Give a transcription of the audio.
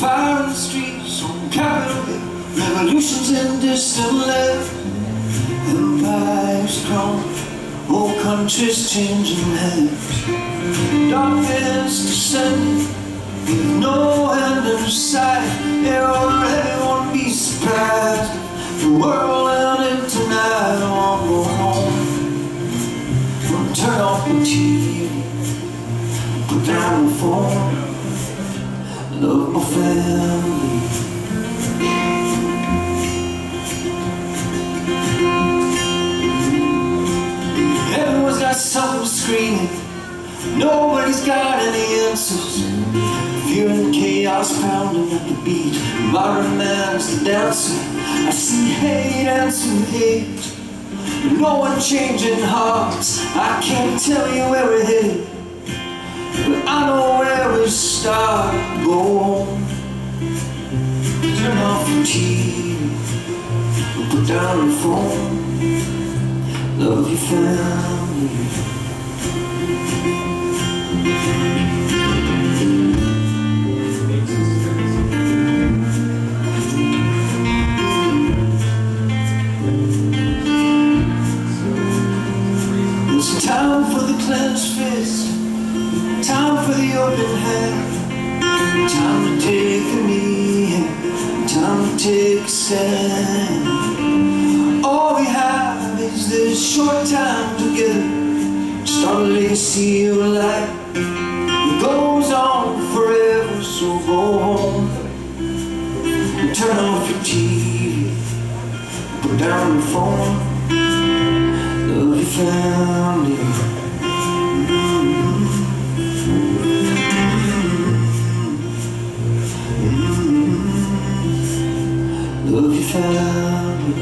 fire in the streets on Capitol Hill. Revolutions in distant lands. Empires crumble. Whole countries changing hands. Darkness descending. With no end in sight. Everyone won't be surprised. The world ending tonight. I want to go home. Turn off the TV. Put down the phone. Love my family. Everyone's got something screaming. Nobody's got any answers. Fear and chaos pounding at the beat. Modern man's the dancer. I see hate answer hate. No one changing hearts. I can't tell you where we're headed. Start. Go. Turn off the TV. Put down the phone. Love your family. It's time for the clenched fist. Time for the open hand. To stand. All we have is this short time together. Start a legacy of light. It goes on forever, so go home. And Turn off your TV. Put down your phone. Love your family. found